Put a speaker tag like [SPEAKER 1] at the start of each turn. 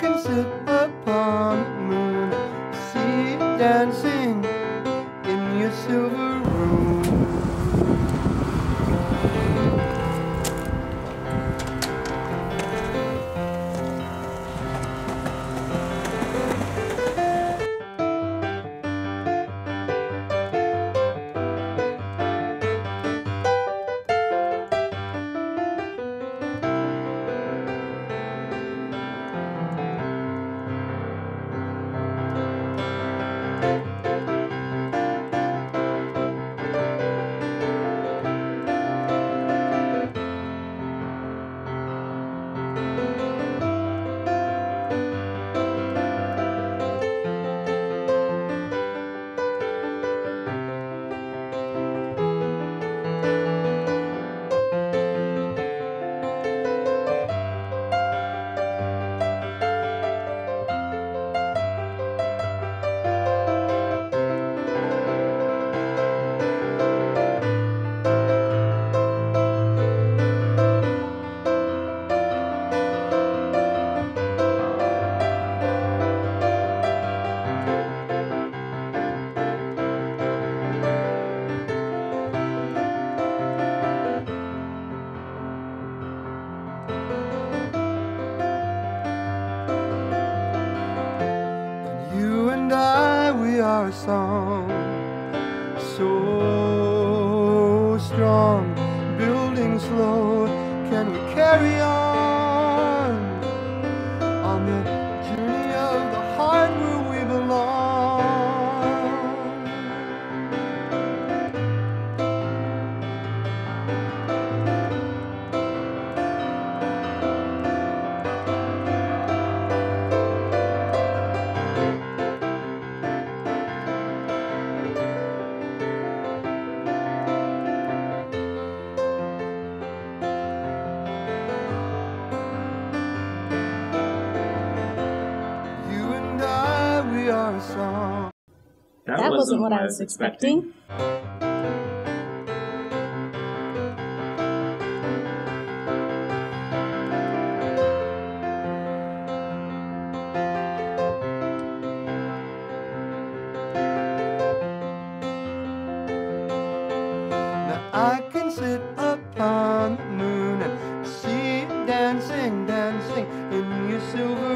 [SPEAKER 1] can sit upon the moon, see it dancing in your silver room. A song so strong, building slow. Can we carry on on the song. That, that wasn't, wasn't, what I was expecting. expecting. I can sit upon the
[SPEAKER 2] moon and see you dancing, dancing
[SPEAKER 1] in your silver.